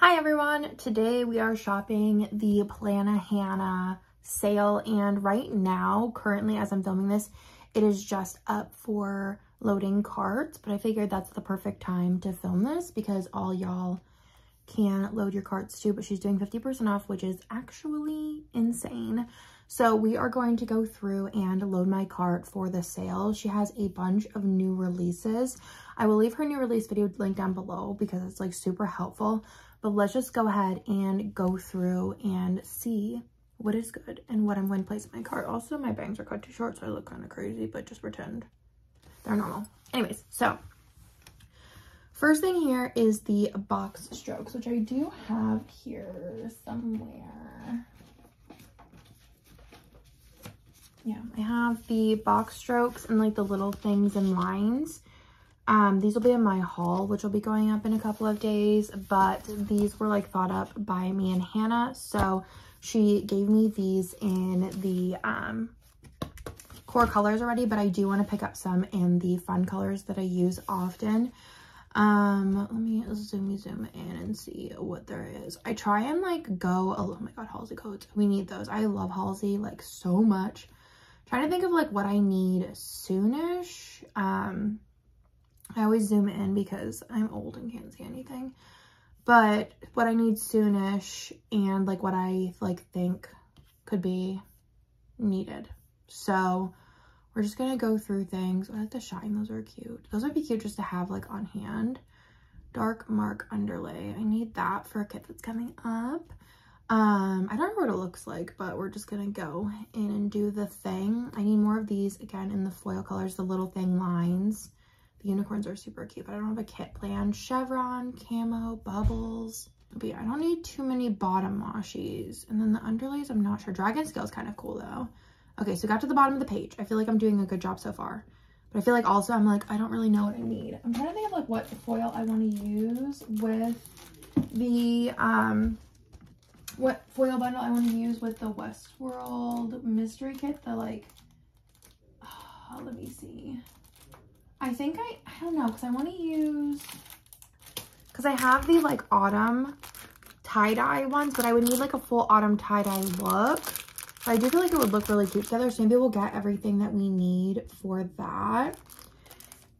Hi everyone! Today we are shopping the Plannahannah sale and right now, currently as I'm filming this, it is just up for loading carts, but I figured that's the perfect time to film this because all y'all can load your carts too, but she's doing 50% off, which is actually insane. So we are going to go through and load my cart for the sale. She has a bunch of new releases. I will leave her new release video link down below because it's like super helpful. But let's just go ahead and go through and see what is good and what I'm going to place in my cart. Also, my bangs are cut too short, so I look kind of crazy, but just pretend they're normal. Anyways, so first thing here is the box strokes, which I do have here somewhere. Yeah, I have the box strokes and like the little things and lines. Um, these will be in my haul, which will be going up in a couple of days, but these were like thought up by me and Hannah. So she gave me these in the um, core colors already, but I do want to pick up some in the fun colors that I use often. Um, let me zoom zoom in and see what there is. I try and like go, oh my god, Halsey coats. We need those. I love Halsey like so much. trying to think of like what I need soonish. Um, I always zoom in because I'm old and can't see anything. But what I need soonish and like what I like think could be needed. So we're just gonna go through things. I like the shine, those are cute. Those would be cute just to have like on hand. Dark mark underlay. I need that for a kit that's coming up. Um, I don't know what it looks like, but we're just gonna go in and do the thing. I need more of these again in the foil colors, the little thing lines. The unicorns are super cute, but I don't have a kit plan. Chevron, camo, bubbles. But yeah, I don't need too many bottom washies. And then the underlays, I'm not sure. Dragon Scale is kind of cool though. Okay, so got to the bottom of the page. I feel like I'm doing a good job so far. But I feel like also I'm like, I don't really know what I need. I'm trying to think of like what foil I want to use with the, um, what foil bundle I want to use with the Westworld mystery kit. The like, oh, let me see. I think I, I don't know, because I want to use, because I have the like autumn tie-dye ones, but I would need like a full autumn tie-dye look. But I do feel like it would look really cute together, so maybe we'll get everything that we need for that.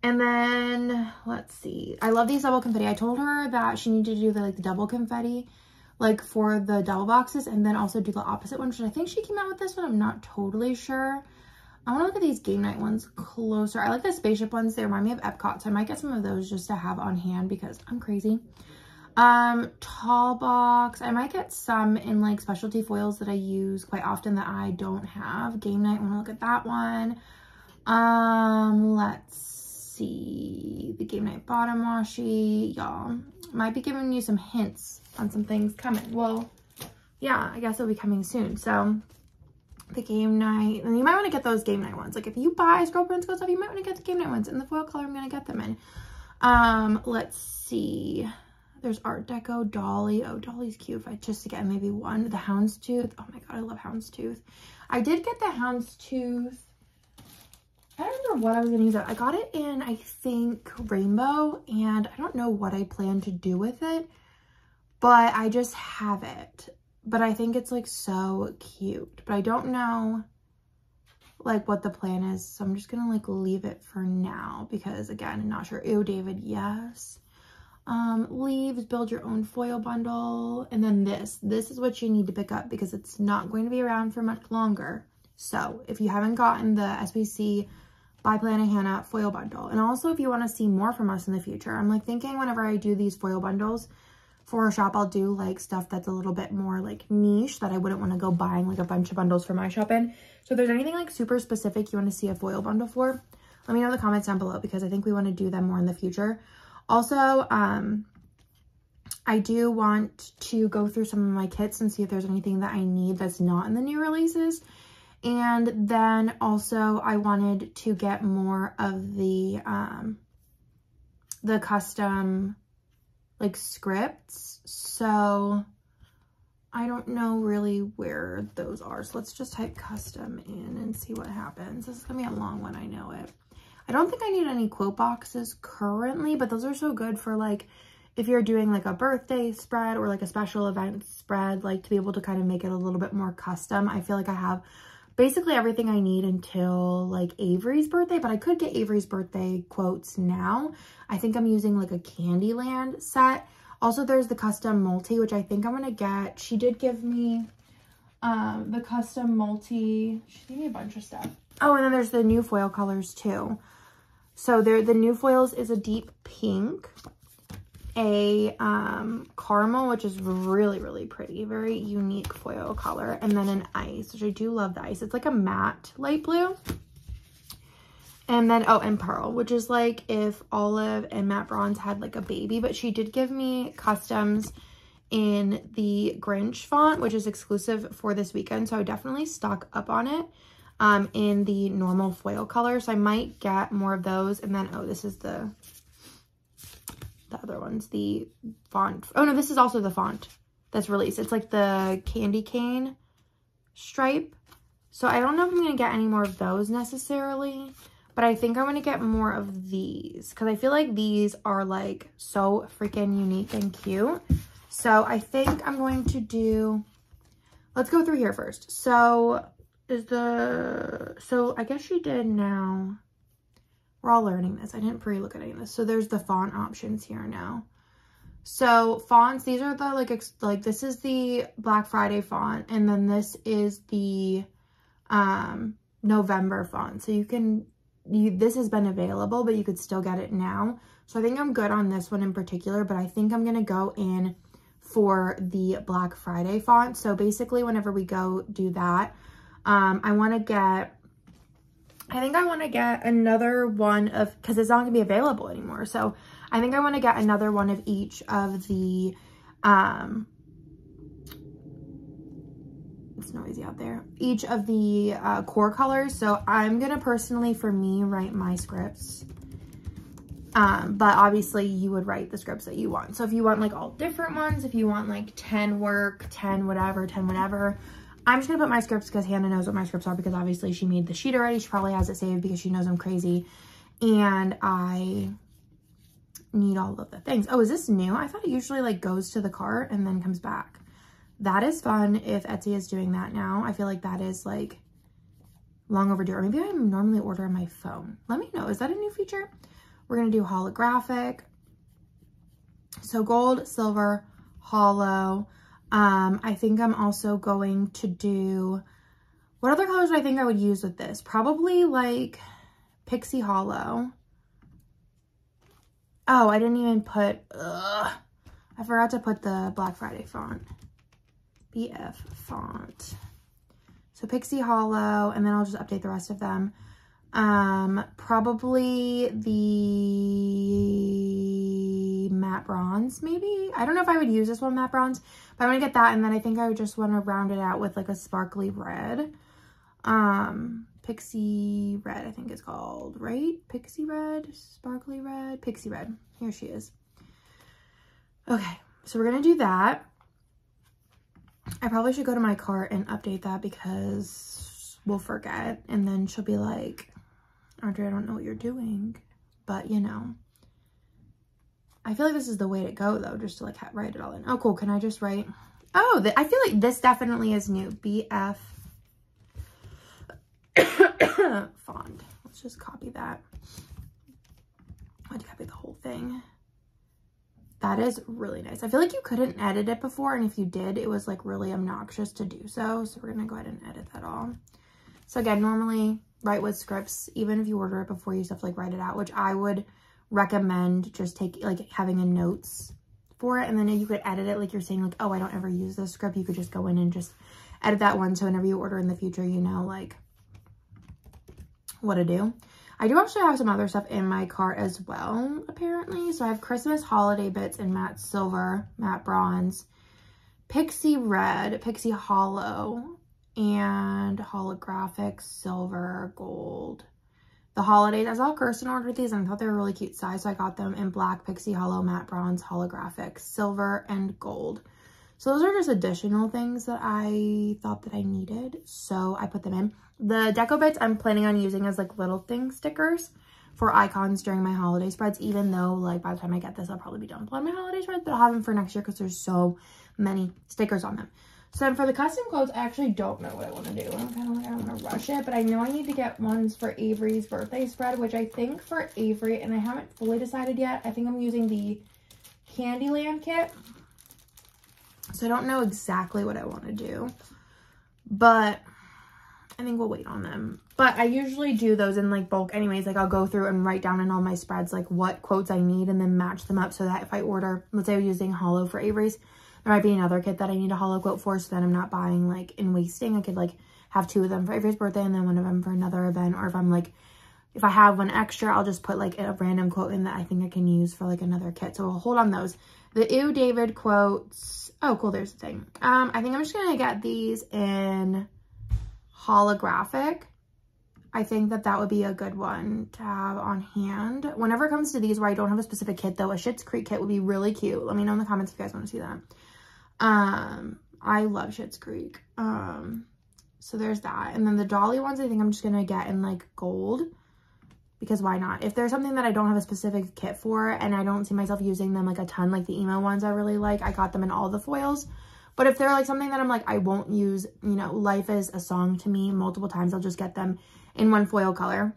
And then, let's see. I love these double confetti. I told her that she needed to do the, like, the double confetti, like, for the double boxes, and then also do the opposite one, which I think she came out with this one. I'm not totally sure. I want to look at these game night ones closer. I like the spaceship ones. They remind me of Epcot, so I might get some of those just to have on hand because I'm crazy. Um, tall box. I might get some in like specialty foils that I use quite often that I don't have. Game night, I want to look at that one. Um, let's see. The game night bottom washi. Y'all, might be giving you some hints on some things coming. Well, yeah, I guess it'll be coming soon. So the game night. And you might want to get those game night ones. Like if you buy Scribble Prints stuff, you might want to get the game night ones. In the foil color, I'm going to get them in. Um, let's see. There's Art Deco, Dolly. Oh, Dolly's cute. If I just to get maybe one. The Houndstooth. Oh my god, I love Houndstooth. I did get the Houndstooth. I don't remember what I was going to use it. I got it in, I think, Rainbow. And I don't know what I plan to do with it. But I just have it but I think it's like so cute. But I don't know like what the plan is. So I'm just gonna like leave it for now because again, I'm not sure. Ew, David, yes. Um, leaves, build your own foil bundle. And then this, this is what you need to pick up because it's not going to be around for much longer. So if you haven't gotten the SPC by Plannahannah foil bundle, and also if you want to see more from us in the future, I'm like thinking whenever I do these foil bundles, for a shop, I'll do like stuff that's a little bit more like niche that I wouldn't want to go buying like a bunch of bundles for my shop in. So if there's anything like super specific you want to see a foil bundle for, let me know in the comments down below because I think we want to do them more in the future. Also, um, I do want to go through some of my kits and see if there's anything that I need that's not in the new releases. And then also I wanted to get more of the, um, the custom like scripts. So I don't know really where those are. So let's just type custom in and see what happens. This is gonna be a long one, I know it. I don't think I need any quote boxes currently, but those are so good for like if you're doing like a birthday spread or like a special event spread, like to be able to kind of make it a little bit more custom. I feel like I have basically everything I need until like Avery's birthday, but I could get Avery's birthday quotes now. I think I'm using like a Candyland set. Also, there's the custom multi, which I think I'm going to get. She did give me um, the custom multi. She gave me a bunch of stuff. Oh, and then there's the new foil colors too. So there, the new foils is a deep pink a um, caramel, which is really, really pretty. Very unique foil color. And then an ice, which I do love the ice. It's like a matte light blue. And then, oh, and Pearl, which is like if Olive and Matte Bronze had like a baby. But she did give me customs in the Grinch font, which is exclusive for this weekend. So I definitely stock up on it um, in the normal foil color. So I might get more of those. And then, oh, this is the the other ones, the font. Oh no, this is also the font that's released. It's like the candy cane stripe. So I don't know if I'm going to get any more of those necessarily, but I think I'm going to get more of these because I feel like these are like so freaking unique and cute. So I think I'm going to do, let's go through here first. So is the, so I guess she did now we're all learning this. I didn't pre-look at any of this. So there's the font options here now. So fonts, these are the like, like this is the Black Friday font. And then this is the um, November font. So you can, you, this has been available, but you could still get it now. So I think I'm good on this one in particular, but I think I'm going to go in for the Black Friday font. So basically whenever we go do that, um, I want to get I think I want to get another one of, because it's not going to be available anymore. So I think I want to get another one of each of the, um, it's noisy out there, each of the uh, core colors. So I'm going to personally, for me, write my scripts. Um, but obviously you would write the scripts that you want. So if you want like all different ones, if you want like 10 work, 10 whatever, 10 whatever, I'm just to put my scripts because Hannah knows what my scripts are because obviously she made the sheet already. She probably has it saved because she knows I'm crazy. And I need all of the things. Oh, is this new? I thought it usually like goes to the cart and then comes back. That is fun if Etsy is doing that now. I feel like that is like long overdue. Or maybe I normally order on my phone. Let me know. Is that a new feature? We're going to do holographic. So gold, silver, hollow. Um, I think I'm also going to do, what other colors do I think I would use with this? Probably like Pixie Hollow. Oh, I didn't even put, ugh, I forgot to put the Black Friday font. BF font. So Pixie Hollow, and then I'll just update the rest of them. Um, probably the matte bronze, maybe. I don't know if I would use this one matte bronze, but I'm gonna get that, and then I think I would just want to round it out with like a sparkly red. Um, Pixie Red, I think it's called, right? Pixie Red, Sparkly Red, Pixie Red. Here she is. Okay, so we're gonna do that. I probably should go to my cart and update that because we'll forget. And then she'll be like, Audrey, I don't know what you're doing, but you know. I feel like this is the way to go though, just to like write it all in. Oh, cool. Can I just write? Oh, I feel like this definitely is new. BF font. Let's just copy that. I had to copy the whole thing. That is really nice. I feel like you couldn't edit it before, and if you did, it was like really obnoxious to do so. So we're gonna go ahead and edit that all. So again, normally write with scripts, even if you order it before you to like write it out, which I would recommend just take like having a notes for it. And then you could edit it like you're saying like, oh, I don't ever use this script. You could just go in and just edit that one. So whenever you order in the future, you know like what to do. I do actually have some other stuff in my cart as well, apparently. So I have Christmas holiday bits in matte silver, matte bronze, pixie red, pixie hollow, and holographic silver gold. The holidays, I saw Kirsten ordered these and I thought they were really cute size, so I got them in black, pixie hollow, matte bronze, holographic, silver, and gold. So those are just additional things that I thought that I needed, so I put them in. The deco bits I'm planning on using as like little thing stickers for icons during my holiday spreads, even though like by the time I get this, I'll probably be done with my holiday spreads, but I'll have them for next year because there's so many stickers on them. So then for the custom quotes, I actually don't know what I want to do. I'm kind of like, I don't want to rush it, but I know I need to get ones for Avery's birthday spread, which I think for Avery, and I haven't fully decided yet, I think I'm using the Candyland kit. So I don't know exactly what I want to do, but I think we'll wait on them. But I usually do those in like bulk anyways. Like I'll go through and write down in all my spreads like what quotes I need and then match them up so that if I order, let's say I'm using Hollow for Avery's, there might be another kit that I need a Holo quote for so that I'm not buying like and wasting. I could like have two of them for Avery's birthday and then one of them for another event. Or if I'm like, if I have one extra, I'll just put like a random quote in that I think I can use for like another kit. So we'll hold on those. The Ew David quotes. Oh, cool. There's the thing. Um, I think I'm just going to get these in holographic. I think that that would be a good one to have on hand. Whenever it comes to these where I don't have a specific kit though, a Schitt's Creek kit would be really cute. Let me know in the comments if you guys want to see that. Um, I love Schitt's Creek. Um, so there's that. And then the Dolly ones, I think I'm just going to get in like gold because why not? If there's something that I don't have a specific kit for and I don't see myself using them like a ton, like the emo ones I really like, I got them in all the foils. But if they're like something that I'm like, I won't use, you know, life is a song to me multiple times, I'll just get them in one foil color.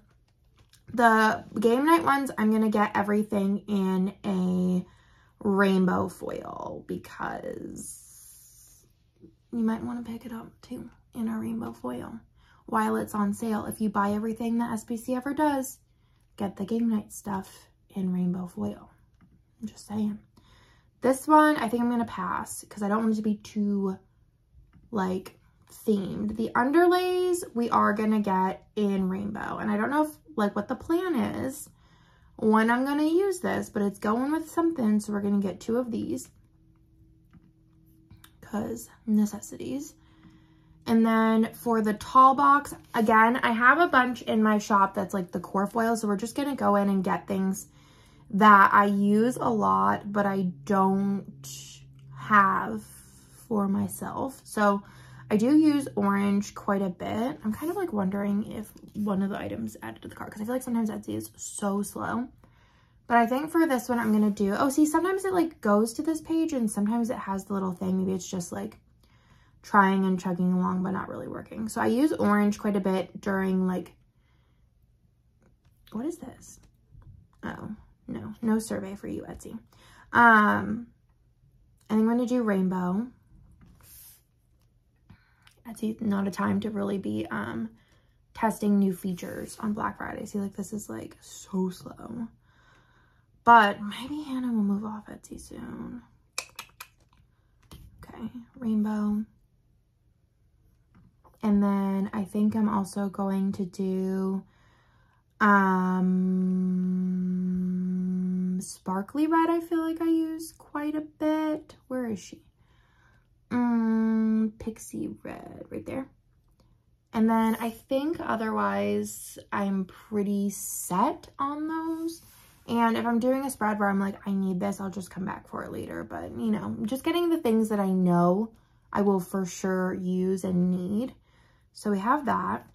The game night ones, I'm going to get everything in a rainbow foil because you might want to pick it up too in a rainbow foil while it's on sale. If you buy everything that SPC ever does, get the game night stuff in rainbow foil. I'm just saying. This one, I think I'm going to pass because I don't want it to be too, like, themed. The underlays, we are going to get in rainbow. And I don't know if, like, what the plan is when I'm going to use this, but it's going with something. So we're going to get two of these because necessities. And then for the tall box, again, I have a bunch in my shop that's like the core foil. So we're just going to go in and get things that I use a lot, but I don't have for myself. So I do use orange quite a bit. I'm kind of like wondering if one of the items added to the cart because I feel like sometimes Etsy is so slow. But I think for this one, I'm going to do, oh, see, sometimes it like goes to this page and sometimes it has the little thing. Maybe it's just like trying and chugging along, but not really working. So I use orange quite a bit during like, what is this? Oh, no, no survey for you, Etsy. Um, and I'm going to do rainbow. Etsy, not a time to really be um, testing new features on Black Friday. See, like this is like so slow. But maybe Hannah will move off Etsy soon. Okay, rainbow. And then I think I'm also going to do um, sparkly red. I feel like I use quite a bit. Where is she? Um, pixie red right there. And then I think otherwise I'm pretty set on those. And if I'm doing a spread where I'm like, I need this, I'll just come back for it later. But, you know, just getting the things that I know I will for sure use and need. So we have that.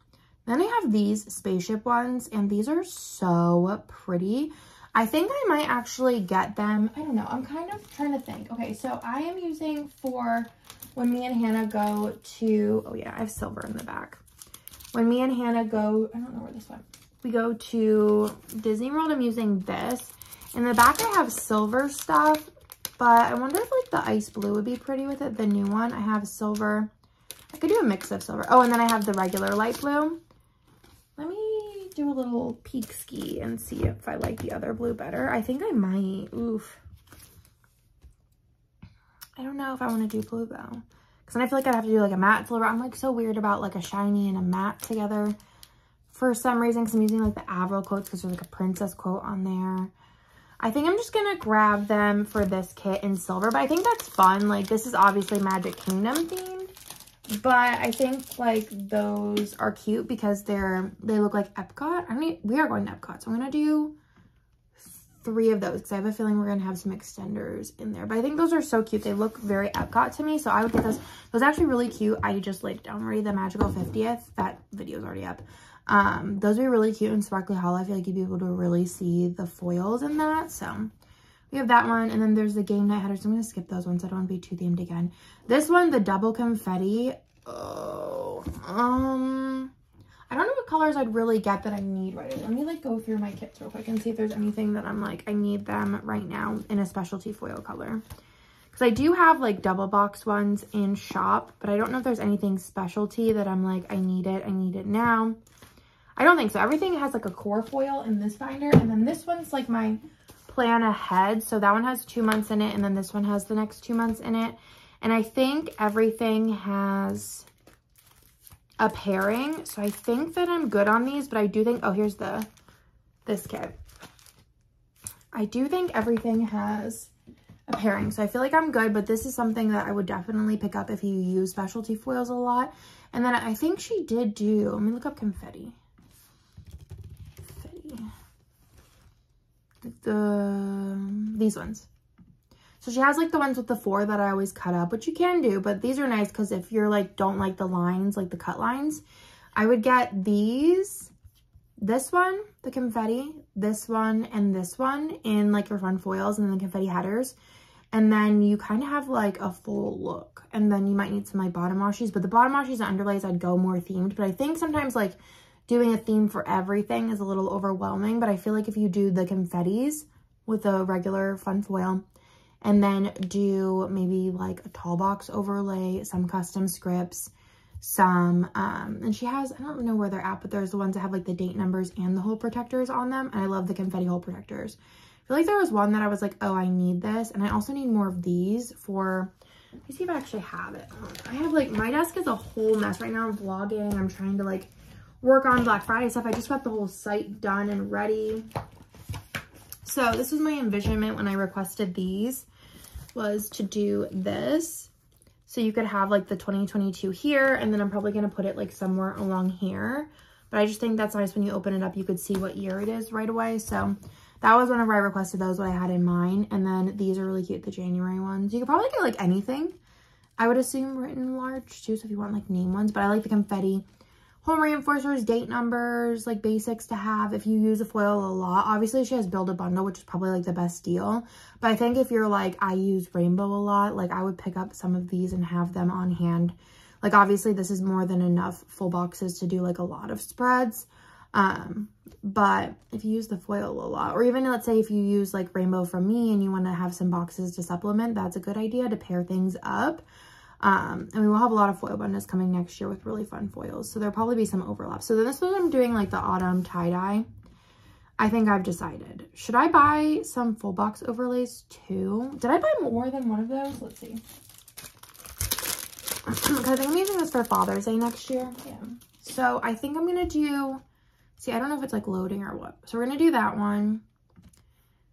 Then I have these spaceship ones, and these are so pretty. I think I might actually get them. I don't know. I'm kind of trying to think. Okay, so I am using for when me and Hannah go to, oh yeah, I have silver in the back. When me and Hannah go, I don't know where this went. We go to Disney World, I'm using this. In the back, I have silver stuff, but I wonder if like the ice blue would be pretty with it, the new one. I have silver I could do a mix of silver. Oh, and then I have the regular light blue. Do a little peek ski and see if I like the other blue better. I think I might. Oof. I don't know if I want to do blue though. Because then I feel like I'd have to do like a matte silver. I'm like so weird about like a shiny and a matte together for some reason. Because I'm using like the Avril quotes because there's like a princess quote on there. I think I'm just going to grab them for this kit in silver. But I think that's fun. Like this is obviously Magic Kingdom themed. But I think like those are cute because they're, they look like Epcot. I mean, we are going to Epcot. So I'm going to do three of those because I have a feeling we're going to have some extenders in there. But I think those are so cute. They look very Epcot to me. So I would get those. Those actually really cute. I just like down already the Magical 50th. That video is already up. Um, those be really cute and sparkly hollow. I feel like you'd be able to really see the foils in that. So we have that one. And then there's the game night headers. I'm going to skip those ones. I don't want to be too themed again. This one, the double confetti. Oh, um, I don't know what colors I'd really get that I need right now. Let me like go through my kits real quick and see if there's anything that I'm like, I need them right now in a specialty foil color. Because I do have like double box ones in shop, but I don't know if there's anything specialty that I'm like, I need it, I need it now. I don't think so. Everything has like a core foil in this binder. And then this one's like my plan ahead. So that one has two months in it. And then this one has the next two months in it. And I think everything has a pairing. So I think that I'm good on these, but I do think, oh, here's the, this kit. I do think everything has a pairing. So I feel like I'm good, but this is something that I would definitely pick up if you use specialty foils a lot. And then I think she did do, let me look up confetti. The these ones. So she has like the ones with the four that I always cut up, which you can do, but these are nice because if you're like, don't like the lines, like the cut lines, I would get these, this one, the confetti, this one, and this one in like your fun foils and then the confetti headers. And then you kind of have like a full look. And then you might need some like bottom washes, but the bottom washes and underlays, I'd go more themed. But I think sometimes like doing a theme for everything is a little overwhelming, but I feel like if you do the confettis with a regular fun foil and then do maybe like a tall box overlay, some custom scripts, some, um, and she has, I don't know where they're at, but there's the ones that have like the date numbers and the hole protectors on them. And I love the confetti hole protectors. I feel like there was one that I was like, oh, I need this. And I also need more of these for, let me see if I actually have it. I have like, my desk is a whole mess right now. I'm vlogging. I'm trying to like work on Black Friday stuff. I just got the whole site done and ready. So this was my envisionment when I requested these was to do this. So you could have like the 2022 here and then I'm probably going to put it like somewhere along here. But I just think that's nice when you open it up, you could see what year it is right away. So that was whenever I requested those, what I had in mind. And then these are really cute, the January ones. You could probably get like anything. I would assume written large too, so if you want like name ones. But I like the confetti home reinforcers, date numbers, like basics to have if you use a foil a lot. Obviously, she has build a bundle, which is probably like the best deal. But I think if you're like, I use rainbow a lot, like I would pick up some of these and have them on hand. Like obviously this is more than enough full boxes to do like a lot of spreads. Um, but if you use the foil a lot, or even let's say if you use like rainbow from me and you want to have some boxes to supplement, that's a good idea to pair things up. Um, and we will have a lot of foil bundles coming next year with really fun foils. So there'll probably be some overlap. So then this one I'm doing like the autumn tie-dye. I think I've decided. Should I buy some full box overlays too? Did I buy more than one of those? Let's see. I think I'm using this for Father's Day next year. Yeah. So I think I'm going to do, see, I don't know if it's like loading or what. So we're going to do that one.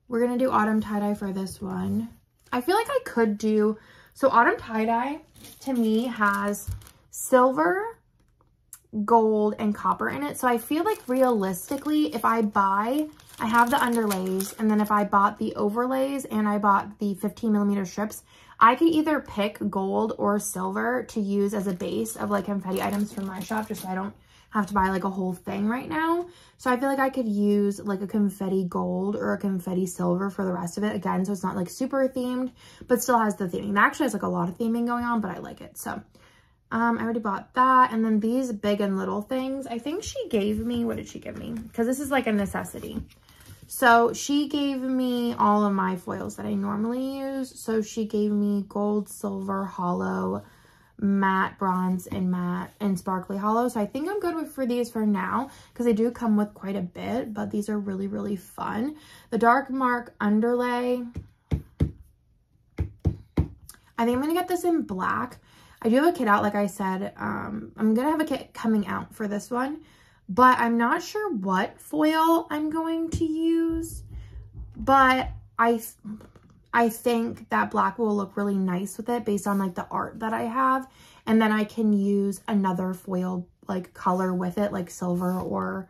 We're going to do autumn tie-dye for this one. I feel like I could do, so autumn tie-dye to me has silver, gold, and copper in it. So I feel like realistically, if I buy, I have the underlays, and then if I bought the overlays and I bought the 15 millimeter strips, I could either pick gold or silver to use as a base of like confetti items from my shop, just so I don't have to buy like a whole thing right now. So I feel like I could use like a confetti gold or a confetti silver for the rest of it. Again, so it's not like super themed, but still has the theming. That actually has like a lot of theming going on, but I like it. So um, I already bought that. And then these big and little things, I think she gave me, what did she give me? Because this is like a necessity. So she gave me all of my foils that I normally use. So she gave me gold, silver, hollow, matte bronze and matte and sparkly hollow. So i think i'm good with for these for now because they do come with quite a bit but these are really really fun. The dark mark underlay i think i'm gonna get this in black. I do have a kit out like i said um i'm gonna have a kit coming out for this one but i'm not sure what foil i'm going to use but i I think that black will look really nice with it based on like the art that I have. And then I can use another foil like color with it, like silver or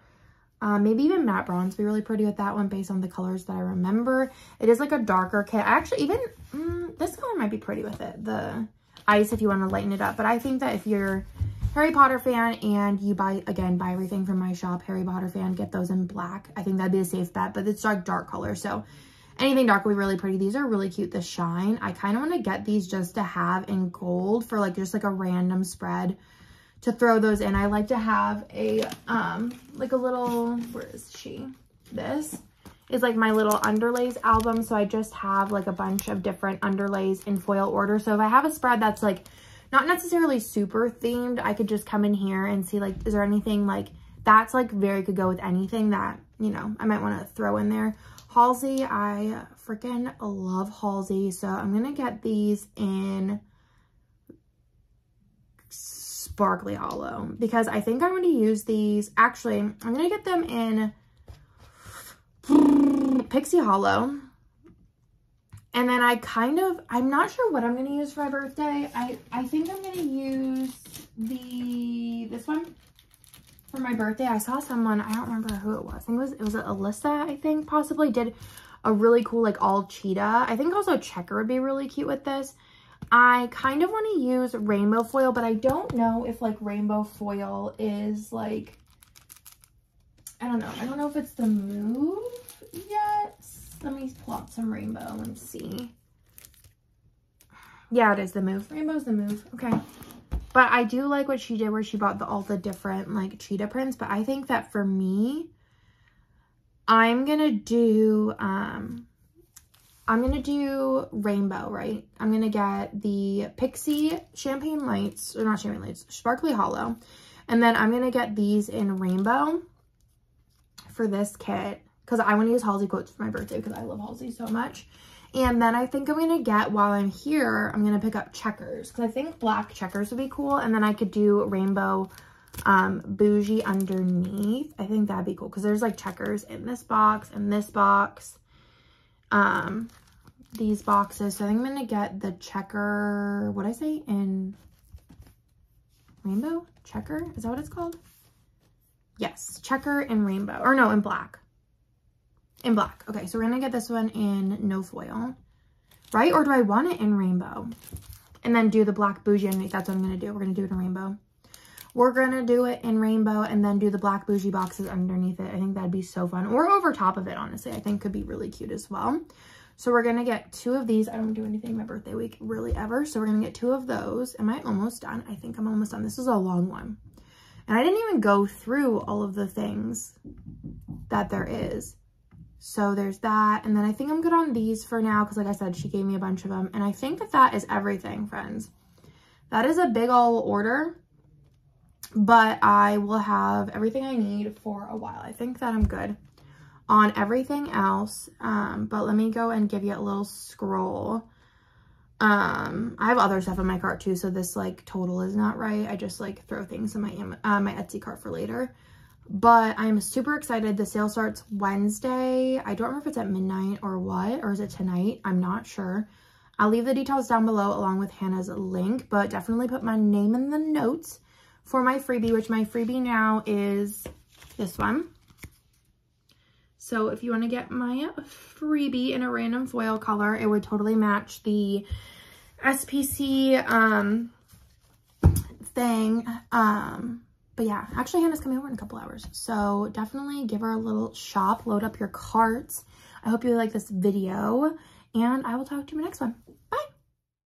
uh, maybe even matte bronze be really pretty with that one based on the colors that I remember. It is like a darker kit. Actually, even mm, this color might be pretty with it. The ice if you want to lighten it up. But I think that if you're Harry Potter fan and you buy, again, buy everything from my shop, Harry Potter fan, get those in black. I think that'd be a safe bet, but it's like dark color. So anything dark will be really pretty. These are really cute, the shine. I kind of want to get these just to have in gold for like just like a random spread to throw those in. I like to have a, um, like a little, where is she? This is like my little underlays album. So I just have like a bunch of different underlays in foil order. So if I have a spread that's like not necessarily super themed, I could just come in here and see like, is there anything like that's like very could go with anything that, you know, I might want to throw in there. Halsey, I freaking love Halsey. So I'm going to get these in Sparkly Hollow because I think I'm going to use these. Actually, I'm going to get them in Pixie Hollow. And then I kind of, I'm not sure what I'm going to use for my birthday. I, I think I'm going to use the, this one for my birthday. I saw someone, I don't remember who it was. I think it was, it was Alyssa, I think, possibly did a really cool, like, all cheetah. I think also checker would be really cute with this. I kind of want to use rainbow foil, but I don't know if, like, rainbow foil is, like, I don't know. I don't know if it's the move yet. Let me pull out some rainbow and see. Yeah, it is the move. Rainbow's the move. Okay. But I do like what she did where she bought the, all the different like cheetah prints. But I think that for me, I'm going to do, um, I'm going to do rainbow, right? I'm going to get the Pixie Champagne Lights, or not Champagne Lights, Sparkly Hollow. And then I'm going to get these in rainbow for this kit because I want to use Halsey quotes for my birthday because I love Halsey so much. And then I think I'm going to get, while I'm here, I'm going to pick up checkers because I think black checkers would be cool. And then I could do rainbow um, bougie underneath. I think that'd be cool because there's like checkers in this box and this box. Um, these boxes. So I think I'm going to get the checker, what I say, in rainbow? Checker? Is that what it's called? Yes, checker and rainbow. Or no, in black. In black. Okay, so we're going to get this one in no foil. Right? Or do I want it in rainbow? And then do the black bougie underneath. That's what I'm going to do. We're going to do it in rainbow. We're going to do it in rainbow and then do the black bougie boxes underneath it. I think that'd be so fun. Or over top of it, honestly. I think could be really cute as well. So we're going to get two of these. I don't do anything my birthday week really ever. So we're going to get two of those. Am I almost done? I think I'm almost done. This is a long one. And I didn't even go through all of the things that there is. So there's that. And then I think I'm good on these for now because like I said, she gave me a bunch of them. And I think that that is everything, friends. That is a big old order. But I will have everything I need for a while. I think that I'm good on everything else. Um, but let me go and give you a little scroll um, I have other stuff in my cart too, so this like total is not right. I just like throw things in my uh, my Etsy cart for later. But I'm super excited. The sale starts Wednesday. I don't remember if it's at midnight or what, or is it tonight? I'm not sure. I'll leave the details down below along with Hannah's link, but definitely put my name in the notes for my freebie, which my freebie now is this one. So if you want to get my freebie in a random foil color, it would totally match the SPC um, thing. Um, but yeah, actually Hannah's coming over in a couple hours. So definitely give her a little shop, load up your carts. I hope you like this video and I will talk to you in my next one.